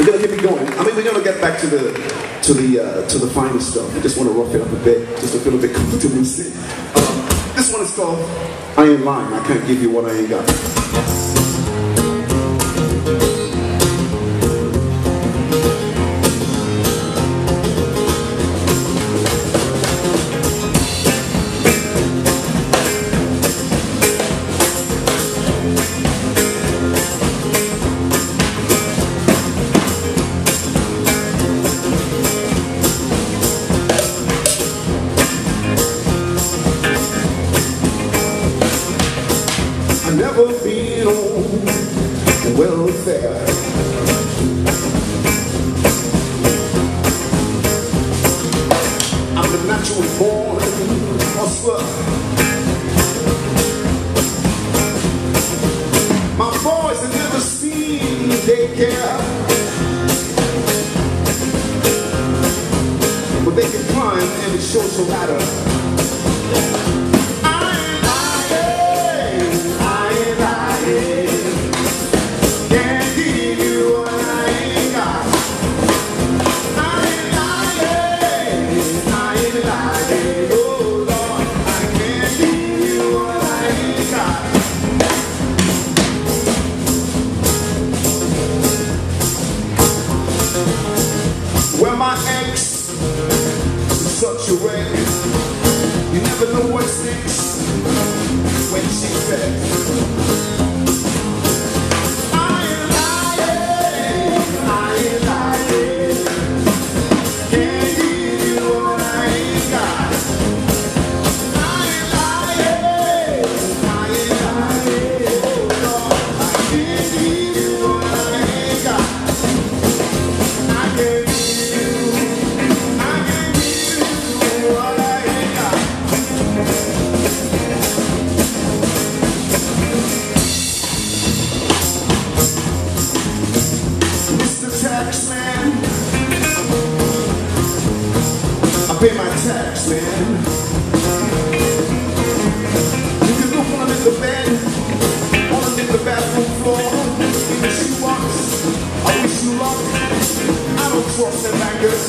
We're gonna keep it going. I mean, we're gonna get back to the to the uh, to the final stuff. I just want to rough it up a bit, just to feel a bit comfortable. Uh, this one is called "I Ain't Lying." I can't give you what I ain't got. Never been on welfare. I'm a natural born hustler. My boys have never seen me take care. But they can climb any social ladder. When she's pay my tax, man. You can look on in the bed, on in the bathroom floor, in the shoebox. I wish you luck. I don't trust them bankers.